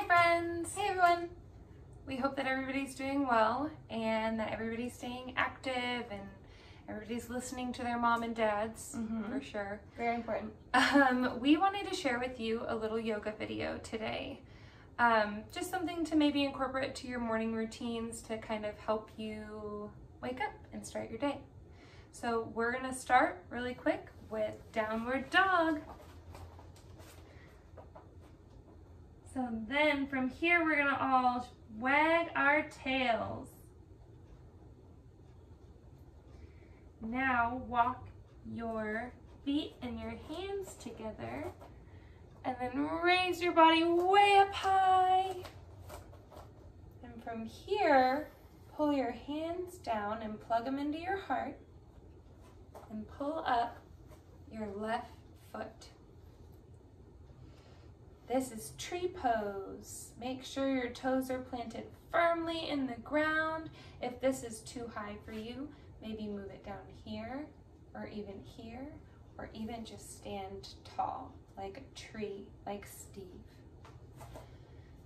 Hi friends! Hey everyone! We hope that everybody's doing well and that everybody's staying active and everybody's listening to their mom and dads Mhm. for sure. Very important. Um, we wanted to share with you a little yoga video today. Um, just something to maybe incorporate to your morning routines to kind of help you wake up and start your day. So we're gonna start really quick with downward dog. So then from here, we're gonna all wag our tails. Now walk your feet and your hands together and then raise your body way up high. And from here, pull your hands down and plug them into your heart and pull up your left foot. This is tree pose. Make sure your toes are planted firmly in the ground. If this is too high for you, maybe move it down here or even here or even just stand tall like a tree, like Steve.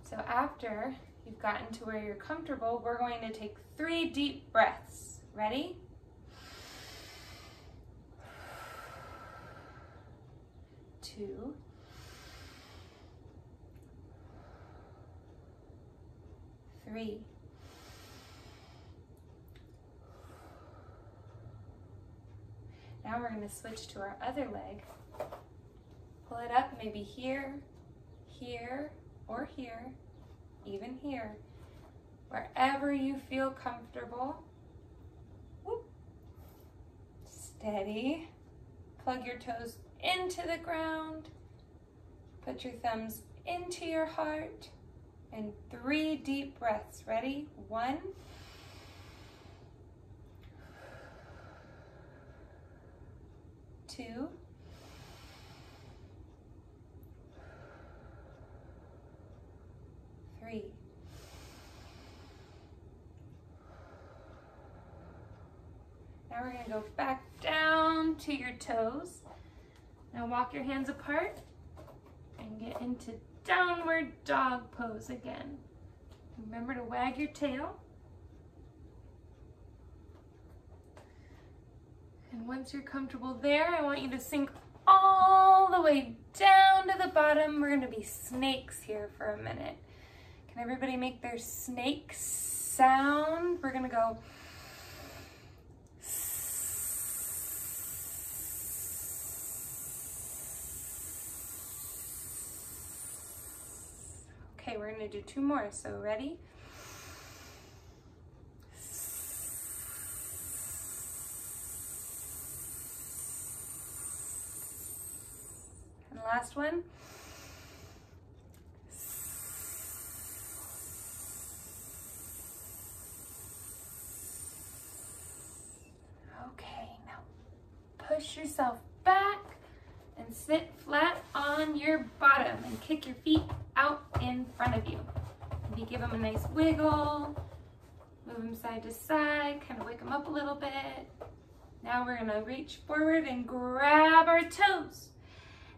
So after you've gotten to where you're comfortable, we're going to take three deep breaths. Ready? Two. Three. Now we're going to switch to our other leg. Pull it up, maybe here, here, or here, even here. Wherever you feel comfortable. Whoop. Steady. Plug your toes into the ground. Put your thumbs into your heart. And three deep breaths. Ready? One. Two. Three. Now we're gonna go back down to your toes. Now walk your hands apart and get into downward dog pose again. Remember to wag your tail. And once you're comfortable there, I want you to sink all the way down to the bottom. We're gonna be snakes here for a minute. Can everybody make their snake sound? We're gonna go Okay, we're gonna do two more, so ready? And last one. Okay, now push yourself back and sit flat on your bottom and kick your feet in front of you. Maybe give them a nice wiggle, move them side to side, kind of wake them up a little bit. Now we're gonna reach forward and grab our toes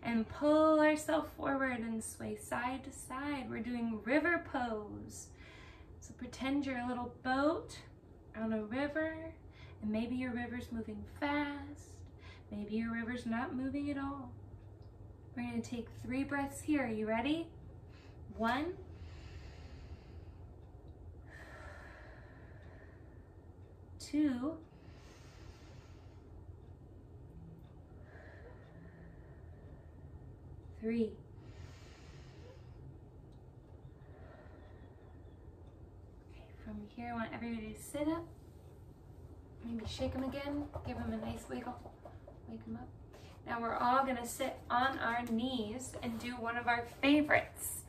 and pull ourselves forward and sway side to side. We're doing river pose. So pretend you're a little boat on a river and maybe your river's moving fast. Maybe your river's not moving at all. We're gonna take three breaths here. Are you ready? One. Two. Three. From here, I want everybody to sit up. Maybe shake them again. Give them a nice wiggle. Wake them up. Now we're all gonna sit on our knees and do one of our favorites.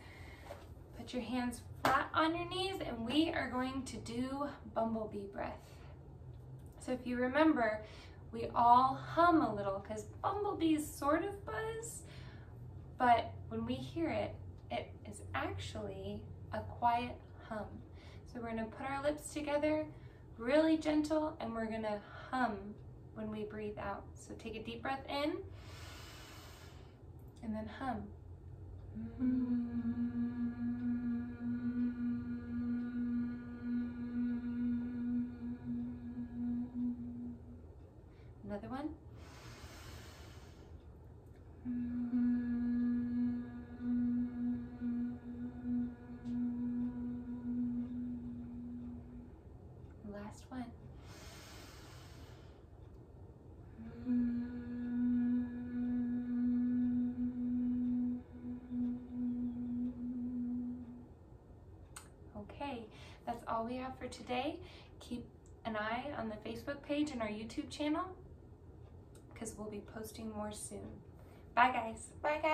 Your hands flat on your knees and we are going to do bumblebee breath. So if you remember, we all hum a little because bumblebees sort of buzz, but when we hear it, it is actually a quiet hum. So we're gonna put our lips together, really gentle, and we're gonna hum when we breathe out. So take a deep breath in and then hum. Last one. Okay, that's all we have for today. Keep an eye on the Facebook page and our YouTube channel because we'll be posting more soon. Bye, guys. Bye, guys.